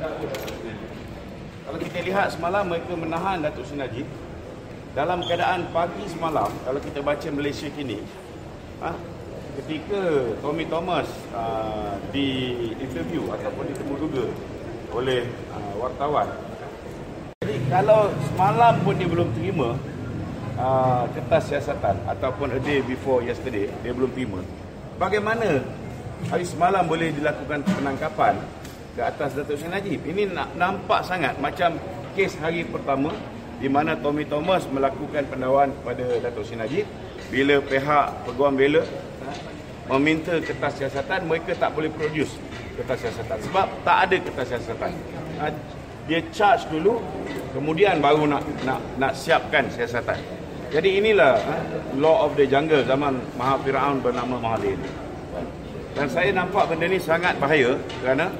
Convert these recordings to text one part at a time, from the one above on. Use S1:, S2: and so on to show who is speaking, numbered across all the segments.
S1: Kalau kita lihat semalam mereka menahan Datuk Seri Najib dalam keadaan pagi semalam kalau kita baca Malaysia kini ha, ketika Tommy Thomas uh, di interview ataupun ditemu oleh uh, wartawan. Jadi kalau semalam pun dia belum terima uh, kertas siasatan ataupun a day before yesterday dia belum terima. Bagaimana hari semalam boleh dilakukan penangkapan ke atas Datuk Seri Najib. Ini nampak sangat macam kes hari pertama di mana Tommy Thomas melakukan pendawan kepada Datuk Seri Najib bila pihak peguam bela meminta kertas siasatan mereka tak boleh produce kertas siasatan sebab tak ada kertas siasatan. Ha, dia charge dulu kemudian baru nak nak nak siapkan siasatan. Jadi inilah ha, law of the jungle zaman Maha Firaun bernama Mahathir dan saya nampak benda ni sangat bahaya kerana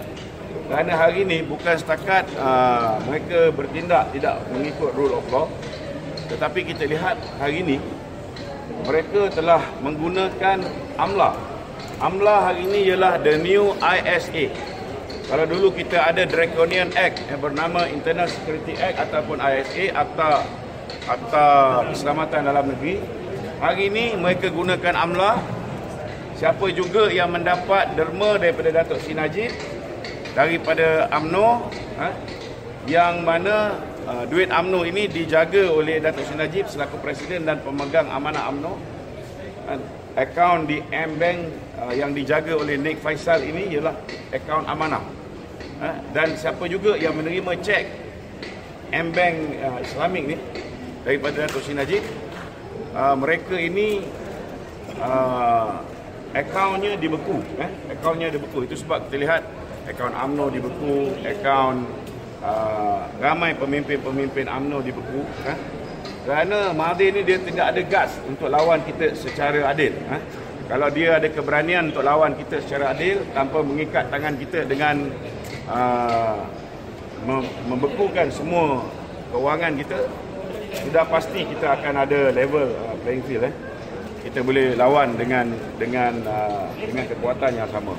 S1: kerana hari ini bukan setakat uh, mereka bertindak tidak mengikut rule of law tetapi kita lihat hari ini mereka telah menggunakan AMLA. AMLA hari ini ialah the new ISA. Kalau dulu kita ada Draconian Act yang bernama Internal Security Act ataupun ISA Akta Akta Keselamatan Dalam Negeri. Hari ini mereka gunakan AMLA. Siapa juga yang mendapat derma daripada Datuk Sri Najib daripada AMNO ha, yang mana uh, duit AMNO ini dijaga oleh Datuk Seri Najib selaku presiden dan pemegang amanah AMNO ha, akaun di M-Bank uh, yang dijaga oleh Nick Faisal ini ialah akaun amanah ha, dan siapa juga yang menerima cek M-Bank uh, Islamik ni daripada Datuk Seri Najib uh, mereka ini uh, akaunnya dibeku eh? akaunnya dibeku itu sebab kita lihat akaun AMNO dibeku, akaun uh, ramai pemimpin-pemimpin AMNO dibeku. Ha? Kerana Mahathir ni dia tidak ada gas untuk lawan kita secara adil. Ha? Kalau dia ada keberanian untuk lawan kita secara adil tanpa mengikat tangan kita dengan uh, membekukan semua kewangan kita, sudah pasti kita akan ada level uh, playing field. Eh? Kita boleh lawan dengan dengan uh, dengan kekuatan yang sama.